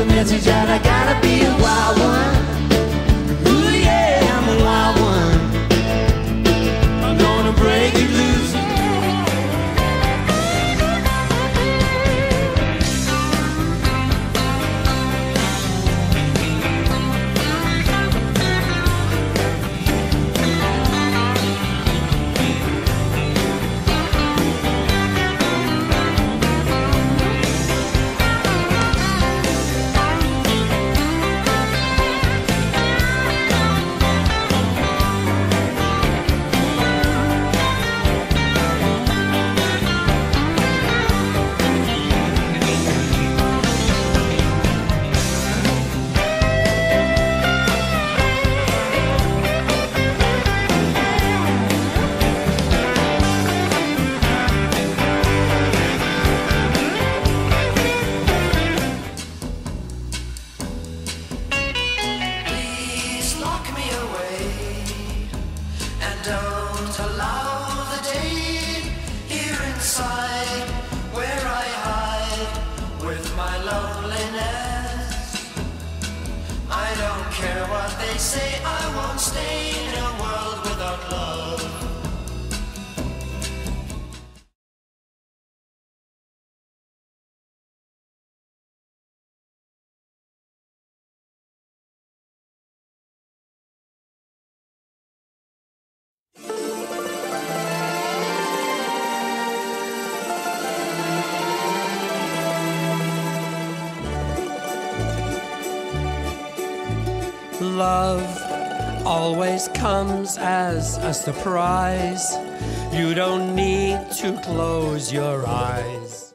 to message out. I gotta be a wild. loneliness. I don't care what they say, I won't. Love always comes as a surprise. You don't need to close your eyes.